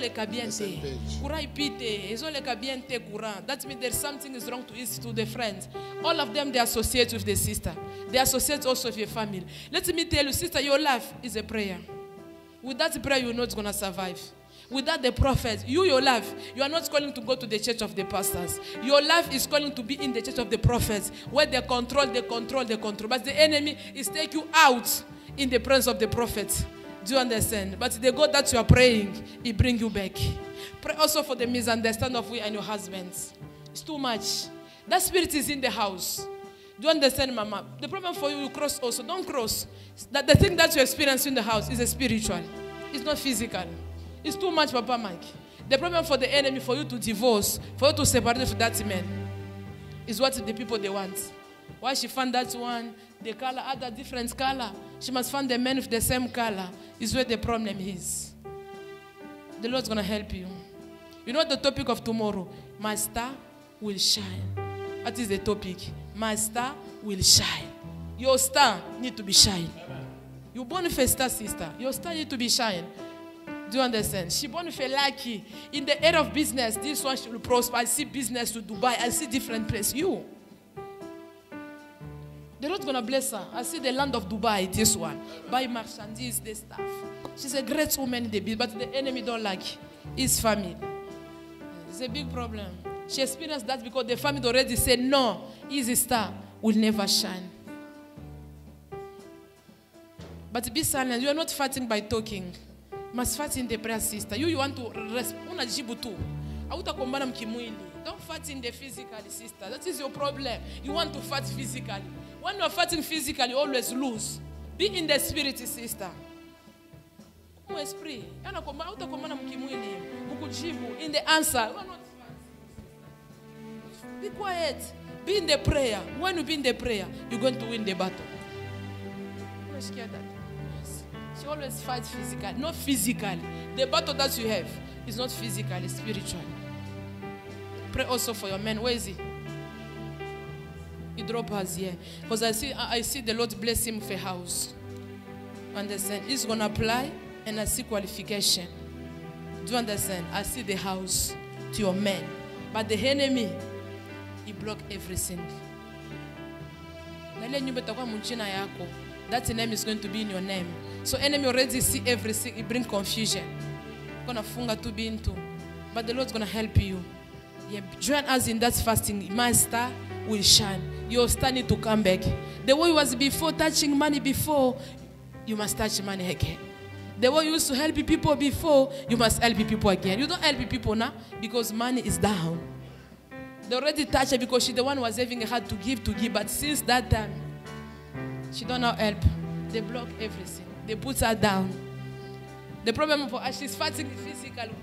ezoleka bien te. Courant epi te ezoleka bien te courant. That means there's something is wrong to his to the friends. All of them they associate with the sister. They associate also with your family. Let me tell you sister your life is a prayer. Without prayer you're not to survive. Without the prophet you your life you are not calling to go to the church of the pastors. Your life is calling to be in the church of the prophets. Where they control they control they control. But the enemy is take you out in the presence of the prophets do you understand but the god that you are praying he bring you back pray also for the misunderstanding of you and your husbands it's too much that spirit is in the house do you understand, Mama? The problem for you, you cross also. Don't cross. That the thing that you experience in the house is a spiritual. It's not physical. It's too much, Papa Mike. The problem for the enemy, for you to divorce, for you to separate from that man, is what the people they want. Why she found that one, the color, other different color. She must find the man with the same color. Is where the problem is. The Lord's gonna help you. You know the topic of tomorrow? My star will shine. That is the topic. My star will shine. Your star need to be shine. You born with a star, sister. Your star need to be shine. Do you understand? She born with a lucky. In the area of business, this one she will prosper. I see business to Dubai. I see different place. You. The Lord's gonna bless her. I see the land of Dubai, this one. Buy merchandise, this stuff. She's a great woman in the business, but the enemy don't like his family. It's a big problem. She experienced that because the family already said, no, his star will never shine. But be silent. You are not fighting by talking. You must fight in the prayer, sister. You, you want to unajibu. Don't fight in the physical, sister. That is your problem. You want to fight physically. When you are fighting physically, you always lose. Be in the spirit, sister. Esprit. Hautakombana mkimwili. In the answer. Be quiet. Be in the prayer. When you be in the prayer, you're going to win the battle. That? Yes. She always fights physically, not physically. The battle that you have is not physical, it's spiritual. Pray also for your men. Where is he? He drop us here. Because I see I see the Lord bless him for a house. Understand? He's gonna apply and I see qualification. Do you understand? I see the house to your men. But the enemy, he block everything. That name is going to be in your name. So enemy already see everything. He bring confusion. Gonna funga tu bintu. But the Lord's gonna help you. Yeah, join us in that fasting. My star will shine. Your star need to come back. The way was before touching money before, you must touch money again. The way you used to help people before, you must help people again. You don't help people now because money is down. They already touched her because she the one who was having a heart to give to give. But since that time, she don't now help. They block everything. They put her down. The problem for her, she's fighting physically.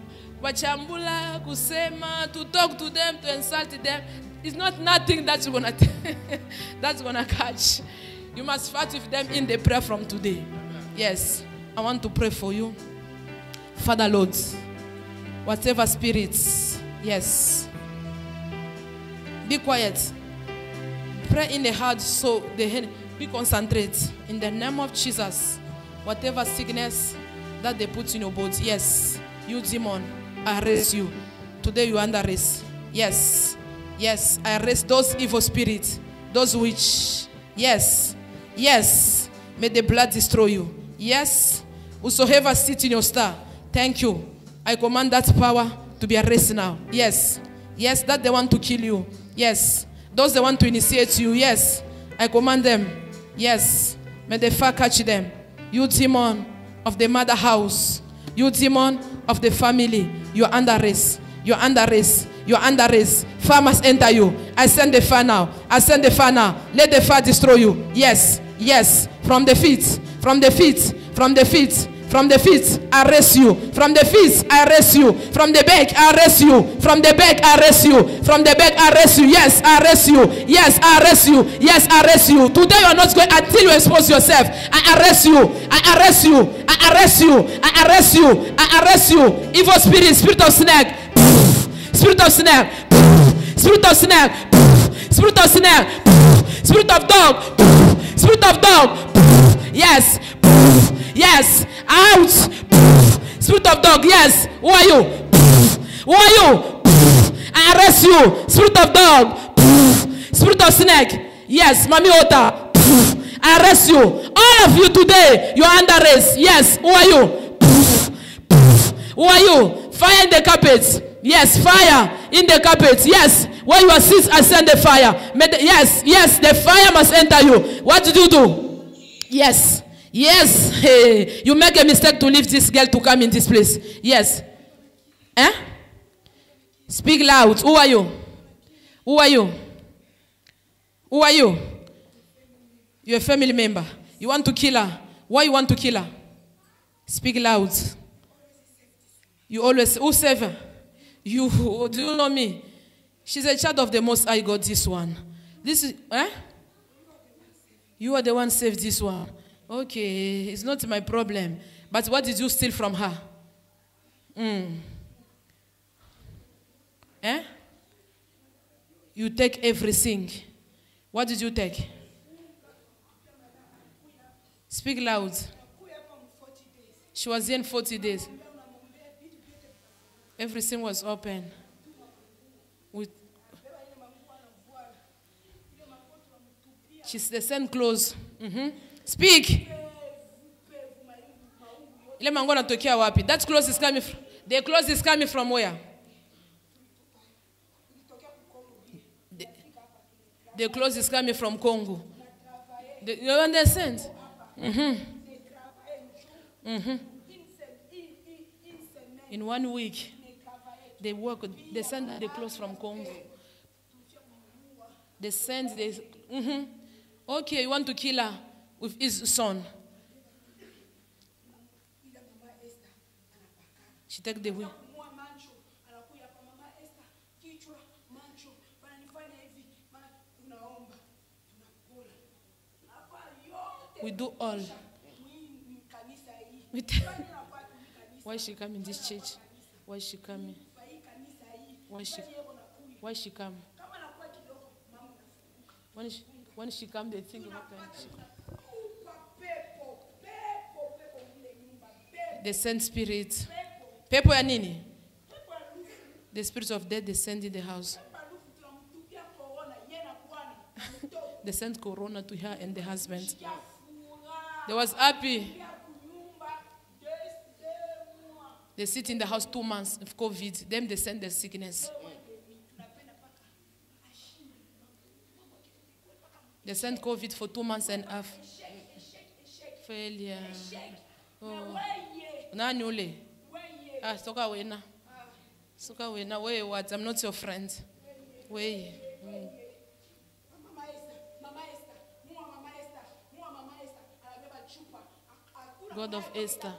Wachambula, kusema, to talk to them, to insult them, it's not nothing that's gonna that's gonna catch. You must fight with them in the prayer from today. Yes, I want to pray for you, Father Lord. Whatever spirits, yes. Be quiet. Pray in the heart so the head be concentrate in the name of Jesus. Whatever sickness that they put in your body, yes, you demon, I arrest you. Today you under arrest. Yes, yes, I arrest those evil spirits, those which, yes, yes, may the blood destroy you. Yes, whosoever sit in your star, thank you. I command that power to be arrested now. Yes, yes, that they want to kill you. Yes, those they want to initiate you. Yes, I command them. Yes, may the fire catch them. You demon of the mother house, you demon of the family, you're under arrest. You're under arrest. You're under arrest. Fire must enter you. I send the fire now. I send the fire now. Let the fire destroy you. Yes, yes. From the feet, from the feet, from the feet, from the feet, I arrest you. From the feet, I arrest you. From the back, I arrest you. From the back, I arrest you. From the back, I arrest you. Yes, I arrest you. Yes, I arrest you. Yes, I arrest you. Today, you are not going until you expose yourself. I arrest you. I arrest you. I arrest you. I arrest you. I arrest you. Evil spirit, spirit of snake. Spirit of snake. Spirit of snake. Spirit of snake. Spirit of dog. Spirit of dog. Yes. Yes. Out. Spirit of dog, yes. Who are you? Who are you? I arrest you. Spirit of dog. Spirit of snake. Yes, Mami Ota. I arrest you. All of you today, you're under arrest. Yes. Who are you? Who are you? Fire the carpets. Yes, fire in the carpets. Yes. Where you are sit, I send the fire. The- yes, yes, the fire must enter you. What did you do? Yes. Yes. Hey, you make a mistake to leave this girl to come in this place. Yes. Eh? Speak loud. Who are you? Who are you? Who are you? You're a family member. You want to kill her. Why you want to kill her? Speak loud. You always who save her? You do you know me? She's a child of the most high God, this one. This is eh? You are the one saved this one. Okay, it's not my problem. But what did you steal from her? Mm. Eh? You take everything. What did you take? Speak loud. She was in 40 days. Everything was open. With She's the same clothes. Speak. Mango anatokea wapi? That clothes is coming from, the clothes is coming from where? The, the clothes is coming from Congo. The, you understand? Mhm. Mhm. In one week, they work. They send the clothes from Congo. They send the. mhm. Okay, you want to kill her with his son. She take the wheel. We do all. Why she come in this church? Why she coming? Why she? Why she come? When she, when she come, they think what time she They send spirits. Pepo ya nini? The spirit of death they send in the house. They sent corona to her and the husband. They was happy. They sit in the house two months of COVID. Then they send the sickness. They send COVID for two months and half. Failure. Oh. Nani ule? Ah, soka wena. Soka wena. Where what? I'm not your friend. Chupa. Hakuna God of Esther.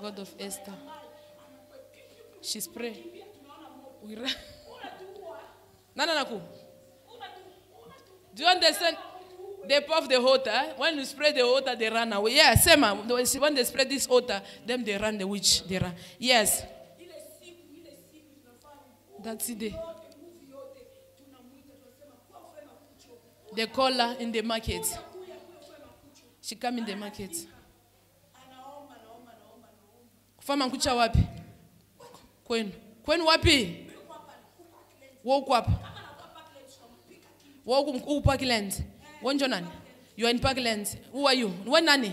God of Esther. She spray. We ra- Nana naku. Do you understand? They puff the water. When you spray the water, they run away. Yeah, same. ah. When they spray this water, them they run the witch. They run. Yes. That's it. They, call her in the market. She come in the market. Kufama nkucha wapi? Kwenu. Kwenu wapi? Uko hapa. Wewe uko uko Parkland. You are in Parkland. Who are you? Wewe nani?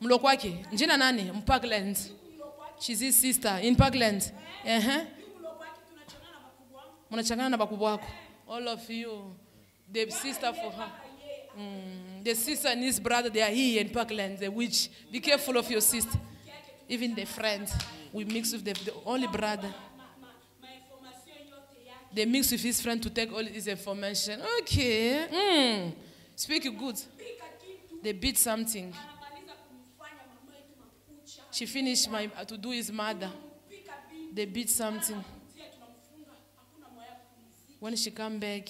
Mlo kwake. Njina nani? Mparkland. She's his sister in Parkland. Eh. Mnachangana na bakubwa wako. All of you. The sister for her. Mm, the sister and his brother, they are here in Parkland, the witch. Be careful of your sister. Even the friend, we mix with the, the only brother. They mix with his friend to take all his information. Okay. Mm. Speak good. They beat something. Anamaliza kumfanya mama yetu makucha. She finished my to do his mother. They beat something. tia tunamfunga. Hakuna moyo kumzika. When she come back.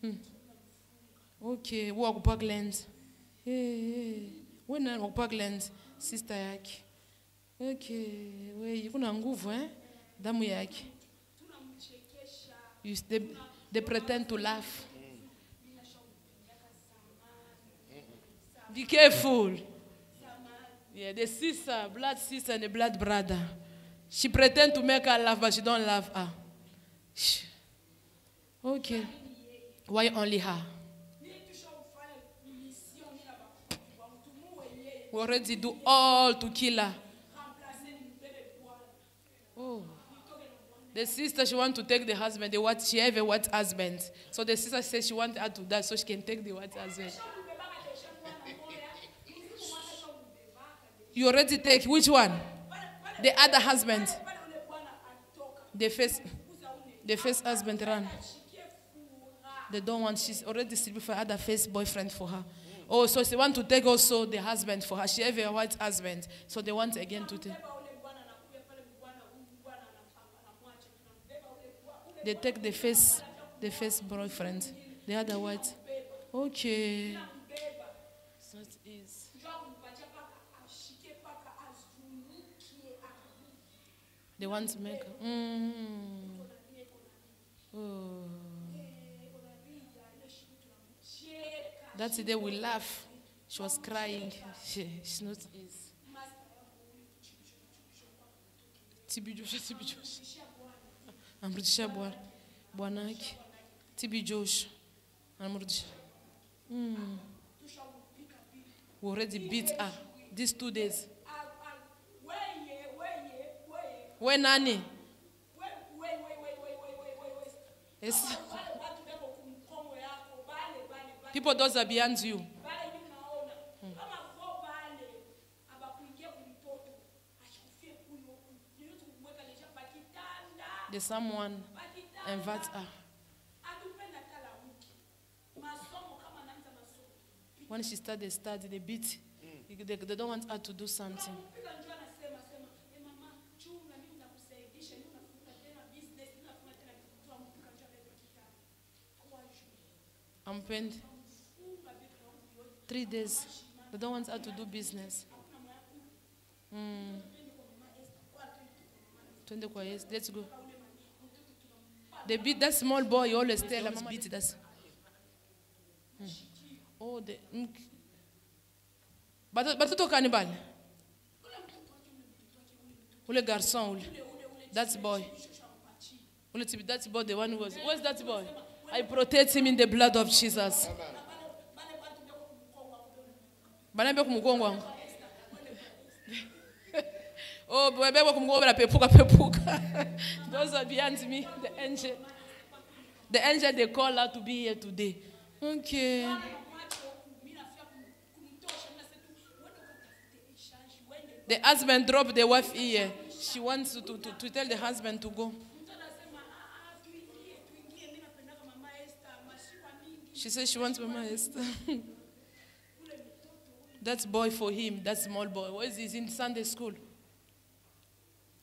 Hmm. Okay, who wako Parkland? Hey, hey. When wako Parkland? Sister yake. Okay, we. You, they, pretend to laugh. Be careful. Yeah, the sister, blood sister and the blood brother. She pretend to make her laugh, but she don't laugh her. Okay. Why only her? We already do all to kill her. Oh. The sister, she want to take the husband. The what she have a what husband. So the sister says she want her to die so she can take the what husband. You already take which one? The other husband. The first, the first husband shikie They don't want. She's already sleeping for other first boyfriend for her. Oh, so she want to take also the husband for her. She have a white husband, so they want again to take. They take the first, the first boyfriend, the other white. Okay. So it is. They want to make. Mm. Oh. day we laugh. She was crying. She, she's not easy. Anamrudishia Bwana TB Joshua anamrudishia. Mm. Already beat her these two days. We nani? Yes. People those are behind you. Did someone invites her? When she started study, they beat. They, they don't want her to do something. I'm pained. Three days. They don't want her to do business. Mm. Let's go. They beat that small boy. You always tell him, beat that. Mm. Oh, the. Mm. But batoto kanibali. Ule garçon. That boy. Ule that boy, the one who was. Where's that boy? I protect him in the blood of Jesus. Wangu. Oh, bebekwa kumgongo banapepuka pepuka. Those are behind me, the angel. The angel they call out to be here today. Okay. The husband dropped the wife here. She wants to, to, to, tell the husband to go. She says she wants Mama Esther. That's boy for him. That small boy. Where is he? He's in Sunday school.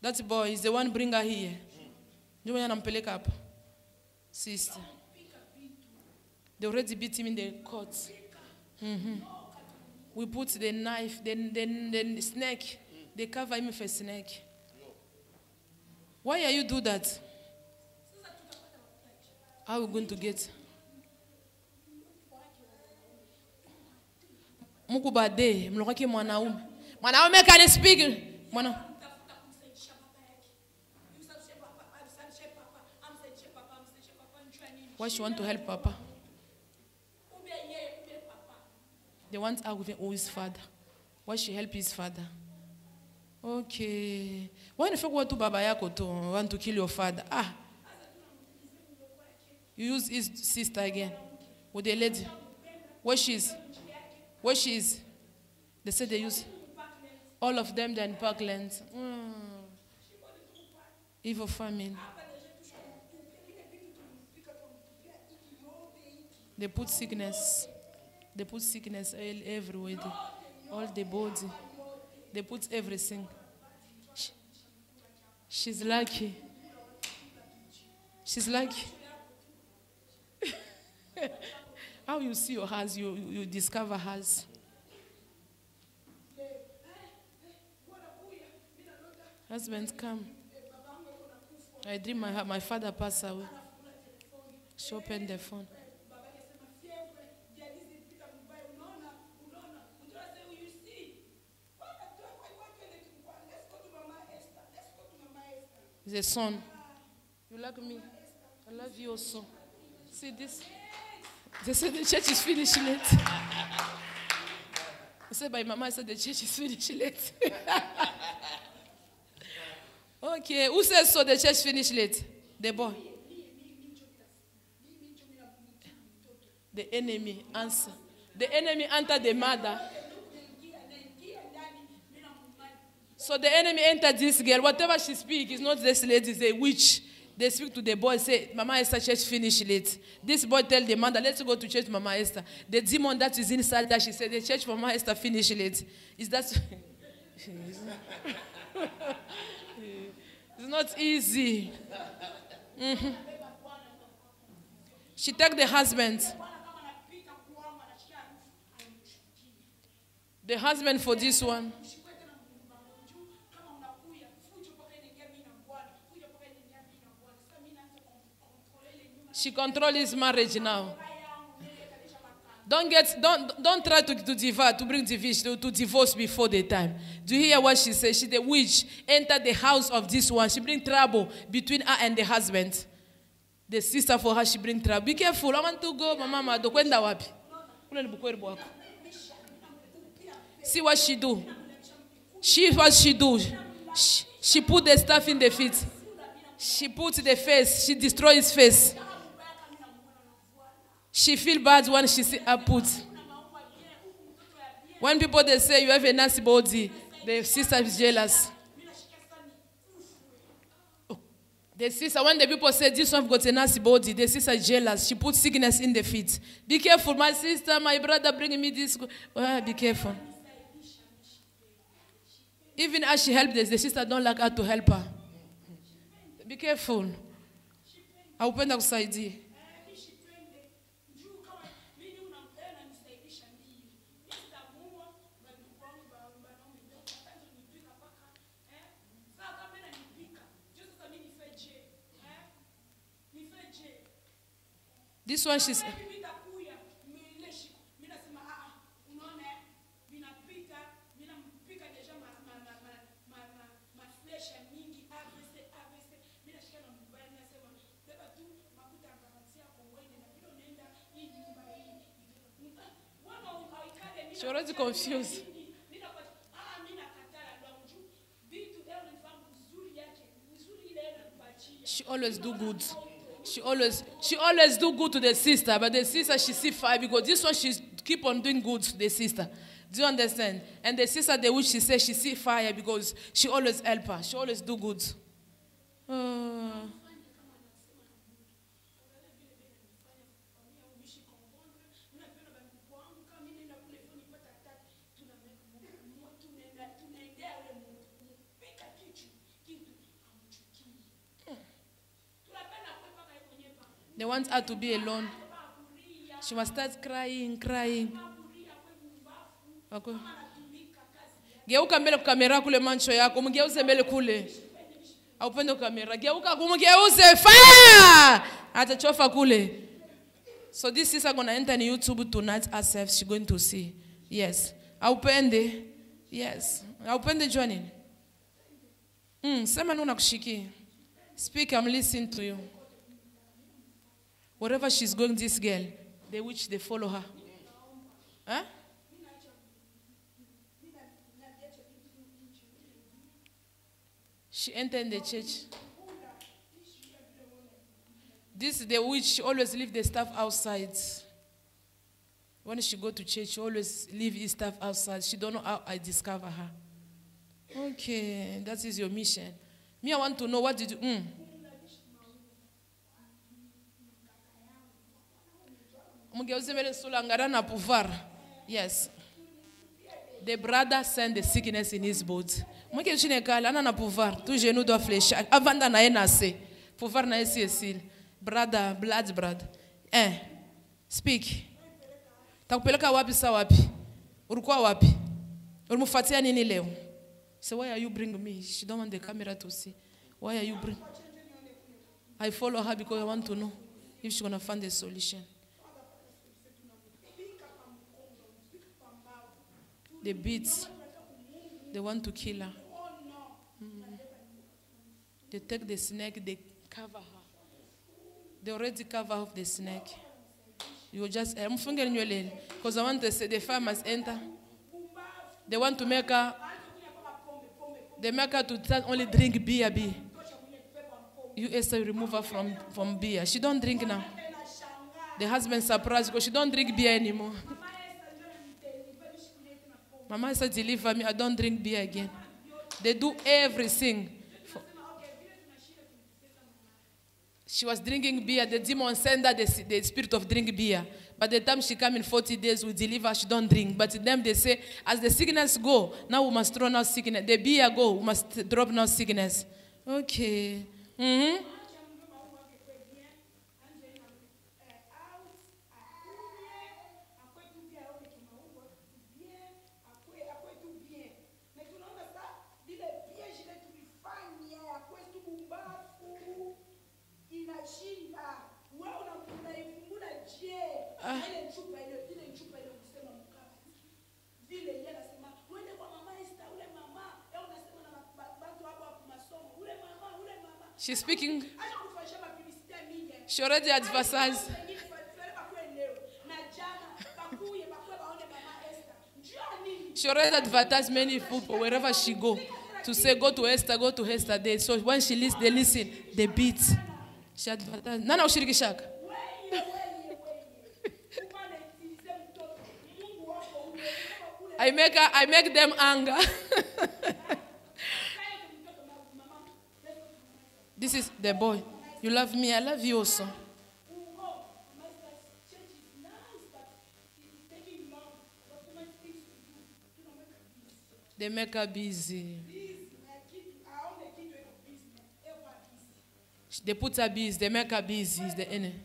That boy is the one bring her here. Ndio mwenye anampeleka hapa. Sister. They already beat him in the court. Mhm. We put the knife, then then then snake. They cover him with a snake. Why are you do that? How are we going to get? Mungu baadaye mlokake mwanaume. Mwanaume can speak. Mwana Why she want to help Papa? They want her with his father. Why she help his father? Okay. Why you feel to baba yako to want to kill your father? Ah. You use his sister again. With the lady. Where she is? Where she is? They said they use all of them they're in Parkland. Mm. Evil famine. They put sickness. They put sickness everywhere. All the body. They put everything. Sh- She's lucky. She's lucky. How you see your house, you, you discover house. Husband, come. I dream my, my father passed away. She opened the phone. The son. You like me? I love you also. See this? They said the church is finishing late. I said by mama, said the church is finishing late. okay, who says so the church finished late? The boy. The enemy answer. The enemy entered the mother. So the enemy entered this girl. Whatever she speaks is not this lady, it's a witch. They speak to the boy, say, Mama Esther, church finished late. This boy tell the mother, let's go to church, Mama Esther. The demon that is inside that, she said, the church, Mama Esther, finished late. Is that... it's not easy. Mhm. She take the husband. The husband for this one. She control his marriage now. Don't get don't don't try to, to divorce to bring divorce to, divorce before the time. Do you hear what she says? She the witch entered the house of this one. She bring trouble between her and the husband. The sister for her she bring trouble. Be careful. I want to go, mama mama. See what she do. She what she do. She, she put the stuff in the feet. She put the face. She destroy his face. She feel bad when she see her put. When people they say you have a nasty body, the sister is jealous. Oh, The sister, when the people say this one got a nasty body, the sister is jealous. She put sickness in the feet. Be careful, my sister, my brother bringing me this. Ah, be careful. Even as she helped this, the sister don't like her to help her. Be careful. Haupenda kusaidia. This one she's she already confused. She always do good. She always she always do good to the sister, but the sister she see fire because this one she keep on doing good to the sister. Do you understand? And the sister the which she says she see fire because she always help her. She always do good. They want her to be alone. She must start crying, crying. Okay. Geuka mbele kwa kamera kule mancho yako, mgeuze mbele kule. Haupende kamera. Geuka kumgeuze fire. Atachofa kule. So this sister gonna enter in YouTube tonight herself. She going to see. Yes. Haupende. Yes. Haupende joining. Mm, sema nuna kushiki. Speak, I'm listening to you. Wherever she's going, this girl, the witch, they follow her. Huh? She entered the church. This is the witch, she always leave the stuff outside. When she go to church, she always leave his stuff outside. She don't know how I discover her. Okay, that is your mission. Me, I want to know what did you. Mm. Mugeuze mbele sulangana na yes. The brother sent the sickness in his mweke chini kale ana na pouvoir. Tout genou doit fléchir. Avanda na ye na se pouvoir na ye si brother blood brother. Eh speak. Takupeleka wapi sa wapi? Ulikuwa wapi? Ulimfuatia nini leo? So why are you bring me? She don't want the camera to see. Why are you bring? I follow her because i want to know if she gonna find a solution the beat. they want to kill her Mm. They take the snake, they cover her. They already cover off the snake. You just, I'm fingering your lane because I want to say the farmers enter. They want to make her, they make her to only drink beer, beer. You Esther remove her from, from beer. She don't drink now. The husband surprised because she don't drink beer anymore. Mama said, deliver me. I don't drink beer again. They do everything. She was drinking beer. The demon sent her the, the spirit of drink beer. By the time she come in 40 days, we deliver, she don't drink. But them, they say, as the sickness go, now we must throw now sickness. The beer go, we must drop now sickness. Okay. Mm-hmm. vile yeye anasema uende kwa mama Esther ule mama yeye unasema na ba- watu hapo hapo masomo ule mama ule mama She's speaking. acha kufanyisha publicity mingi She already advertised. Wengine fa- bakwe leo na jana bakuye bakwe baone mama Esther njoo nini She already advertised many people wherever she go to say, go to Esther, go to Esther. They, so when she listens, they listen, they beat. She advertised. Nana ushirikishaka. weye weye weye umane tize mtoto Mungu wako ule kama kule I make, her, I make them anger. this is the boy. You love me, I love you also. They make her busy. They put her busy. They make her busy. Is the malaki,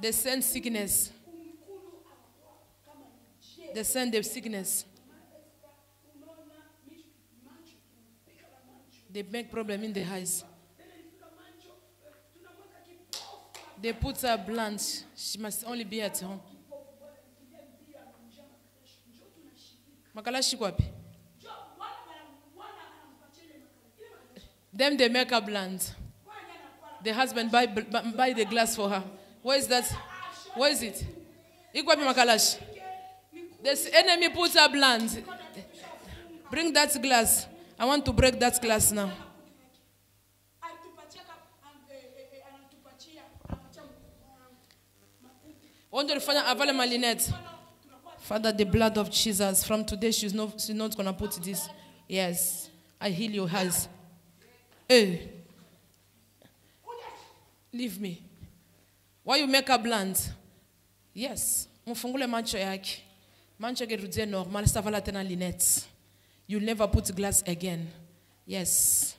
They send sickness. They send the sickness. Mama Esther, unaona, mishi- macho tu, pika la macho. They make problem in the hapa, They put her blunt. She must only be at home. kipofu, bwana, nikimbia makalashi. Njoo tunashiriki. Makalashi kwapi? Njoo, wana wana- wana anampatia ile makalashi. Ile makalashi. Them they make her blunt. The husband buy, buy the glass for her. Where is that? Where is it? Iko wapi makalashi? The enemy put her blunt. Bring that glass. I want to break that glass now. Onde ulifanya avale malinette. Tunakuwa Father, the blood of Jesus. From today, she's not, she's not gonna put this. Yes, I heal your eyes. Hey, leave me. Why you make her blunt? Yes, mfungule macho yake. Macho yake normal, savala tena linette. You'll never put glass again. Yes.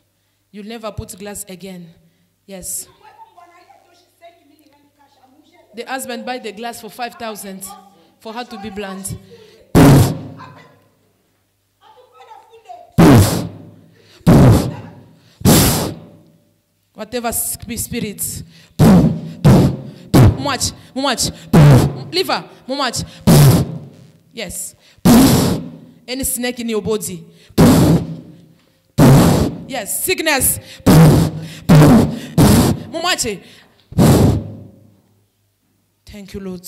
You'll never put glass again. Yes. The husband buy the glass for 5,000 for her to be funde. Whatever sp- spirits. Much, much. Leave her, much. Yes. Any snake in your body. Yes, sickness. Mumache. Thank you, Lord.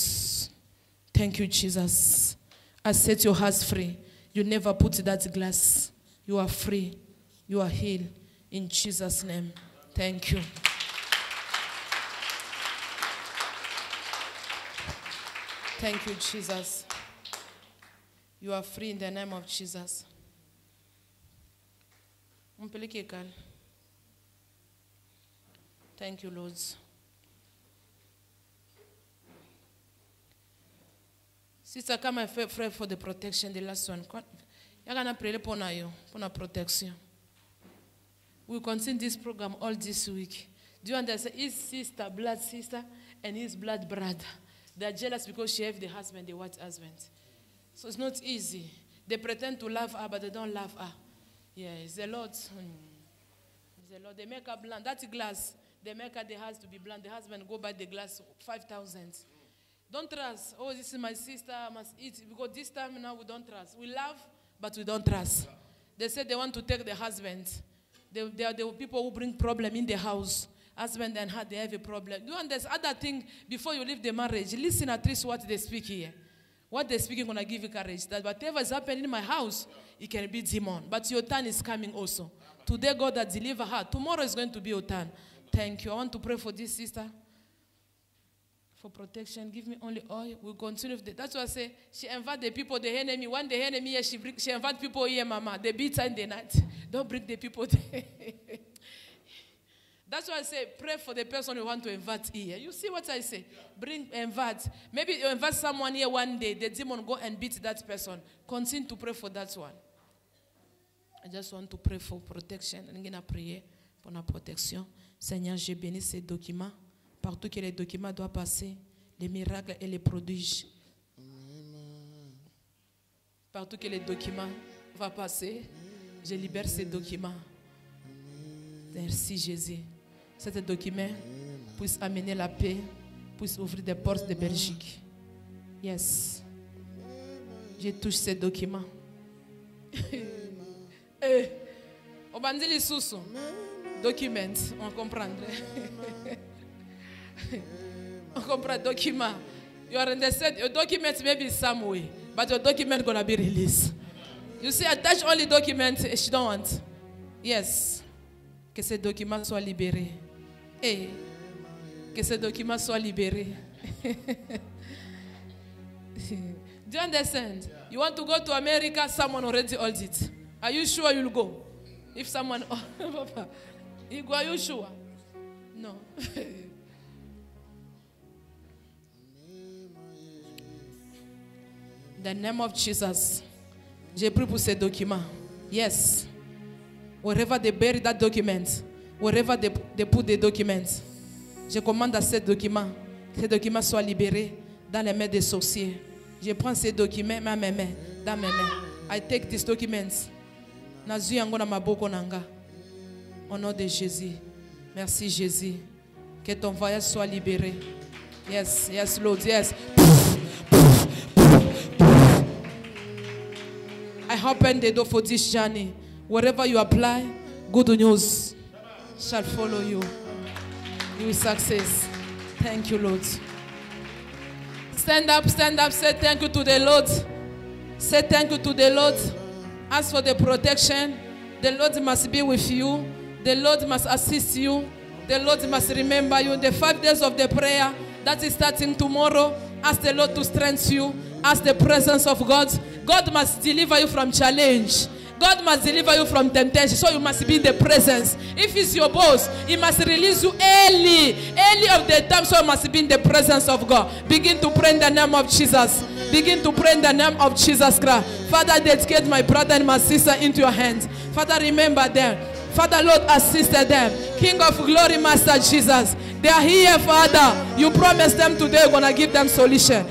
Thank you, Jesus. I set your hearts free. You never put that glass. You are free. You are healed. In Jesus' name. Thank you. Thank you, Jesus. You are free in the name of Jesus. Mpeleke kale. Thank you, Lord. Sister, come and pray pray for the protection, the last one. Yagana pray pour na yo, pour na protection. We continue this program all this week. Do you understand? His sister, blood sister, and his blood brother. They're jealous because she have the husband, the white husband. So it's not easy. They pretend to love her, but they don't love her. Yeah, it's a lot. Hmm. It's a lot. They make her blind. That glass, they make her the house to be blind. The husband go buy the glass, 5,000. Don't trust. Oh, this is my sister, I must eat. Because this time now we don't trust. We love, but we don't trust. They say they want to take the husband. They, there are the people who bring problem in the house. Husband and her, they have a problem. Do you understand? Other thing, before you leave the marriage, listen at least what they speak here. What they're speaking gonna give you courage. That whatever is happening in my house, it can be demon. But your turn is coming also. Today, God has delivered her. Tomorrow is going to be your turn. Thank you. I want to pray for this sister. For protection, give me only oil. We'll continue. The, that's why I say she invite the people, the enemy. When the enemy here, she bring, she invite people here, mama. They beat her in the night. Don't bring the people there. That's why I say pray for the person you want to invite here. You see what I say? Bring invite. Maybe you invite someone here one day, the demon go and beat that person. Continue to pray for that one. I just want to pray for protection. I'm going to prier pour la protection. Seigneur, j'ai béni ces documents. Partout que les documents doivent passer, les miracles et les prodiges. Partout que les documents vont passer, je libère ces documents. Merci Jésus. Cet document puisse amener la paix, puisse ouvrir des portes de Belgique. Yes. Je touche ces documents. Eh, obandi lisusu document on comprendre on comprend document you are in the set your document may be some way but your document gonna be released. You see attach only document she don't want. Yes. Que ces documents soient libérés Eh, que ces documents soient libérés Do you understand? You want to go to America, someone already holds it. Are you sure you'll go? If someone, oh, Papa, you are you sure? No. The name of Jesus, j'ai pris pour ces documents. Yes. Wherever they bury that document, wherever they, they put the documents, je commande à ces documents, que ces documents soient libérés dans les mains des sorciers. Je prends ces documents dans mes mains, dans mes mains. I take these documents. Nazui yango na maboko nanga. Au nom de Jésus. Merci Jésus. Que ton voyage soit libéré. Yes, yes, Lord, yes. I open the door for this journey. Wherever you apply, good news shall follow you. You will success. Thank you, Lord. Stand up, stand up, say thank you to the Lord. Say thank you to the Lord. Ask for the protection. The Lord must be with you. The Lord must assist you. The Lord must remember you. The five days of the prayer that is starting tomorrow. Ask the Lord to strengthen you. Ask the presence of God. God must deliver you from challenge. God must deliver you from temptation. So you must be in the presence. If he's your boss, he must release you early. Early of the time. So you must be in the presence of God. Begin to pray in the name of Jesus. Begin to pray in the name of Jesus Christ. Father, dedicate my brother and my sister into your hands. Father, remember them. Father, Lord, assist them. King of glory, Master Jesus. They are here, Father. You promised them today, you're going to give them solution.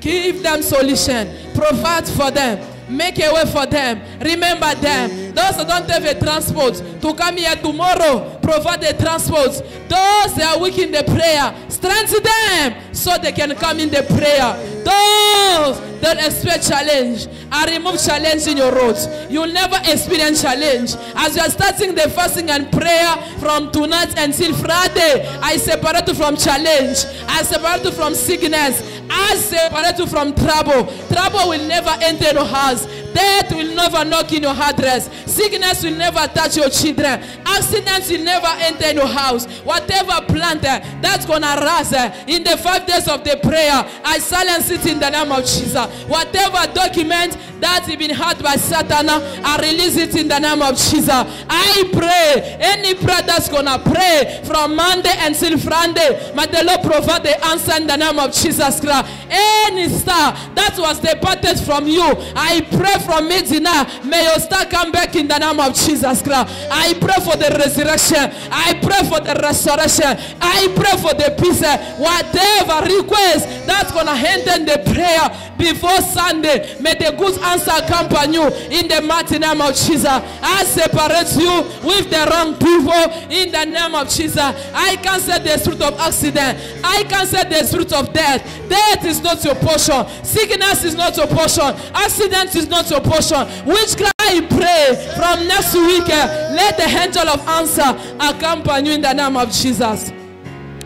Give them solution. Provide for them. Make a way for them. Remember them. Those who don't have a transport to come here tomorrow, provide a transport. Those that are weak in the prayer, strengthen them so they can come in the prayer. Those that expect challenge, I remove challenge in your roads. You'll never experience challenge. As you are starting the fasting and prayer from tonight until Friday, I separate you from challenge. I separate you from sickness. I separate you from trouble. Trouble will never enter your house. Death will never knock in your address. Sickness will never touch your children. Accidents will never enter your house. Whatever plant uh, that's gonna rise uh, in the five days of the prayer, I silence it in the name of Jesus. Whatever document that has been heard by Satan, uh, I release it in the name of Jesus. I pray any prayer that's gonna pray from Monday until Friday, may the Lord provide the answer in the name of Jesus Christ. Any star that was departed from you, I pray from Medina, may your star come back in the name of Jesus Christ. I pray for the resurrection. I pray for the restoration. I pray for the peace. Whatever request that's gonna enter in the prayer before Sunday, may the good answer accompany you in the mighty name of Jesus. I separate you with the wrong people in the name of Jesus. I cancel the spirit of accident. I cancel the spirit of death. Death is not your portion. Sickness is not your portion. Accident is not your portion. Witchcraft I pray from next week, eh, let the angel of answer accompany you in the name of Jesus.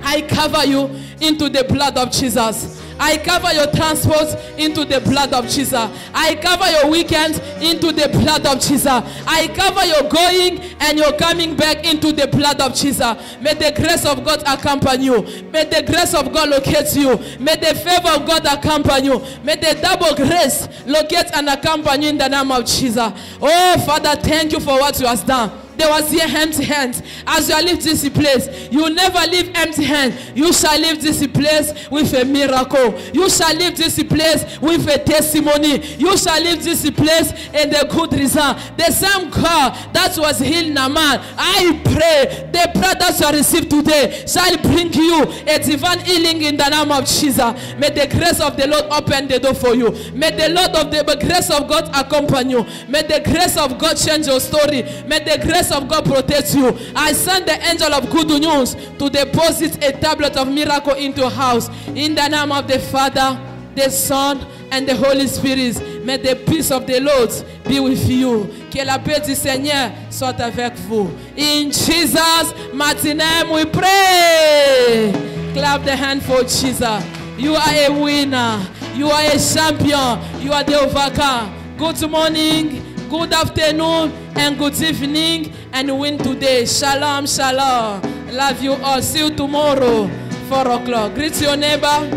I cover you into the blood of Jesus. I cover your transport into the blood of Jesus. I cover your weekend into the blood of Jesus. I cover your going and your coming back into the blood of Jesus. May the grace of God accompany you. May the grace of God locate you. May the favor of God accompany you. May the double grace locate and accompany you in the name of Jesus. Oh, Father, thank you for what you have done. There was here empty hands. As you leave this place, you never leave empty hands. You shall leave this place with a miracle. You shall leave this place with a testimony. You shall leave this place in the good result. The same God that was healed Naaman. I pray the prayer that you receive today shall bring you a divine healing in the name of Jesus. May the grace of the Lord open the door for you. May the Lord of the grace of God accompany you. May the grace of God change your story. May the grace of God protect you. I send the angel of good news to deposit a tablet of miracle into your house. In the name of the Father, the Son, and the Holy Spirit. May the peace of the Lord be with you. Que la paix du Seigneur soit avec vous. In Jesus' mighty name we pray. Clap the hand for Jesus. You are a winner. You are a champion. You are the overcomer. Good morning, good afternoon, and good evening, and win today. Shalom, shalom. Love you all. See you tomorrow, 4 o'clock. Greet your neighbor.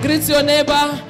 Greet your neighbor.